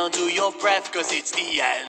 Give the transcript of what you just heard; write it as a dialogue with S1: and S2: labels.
S1: Do to your breath, cause it's the end.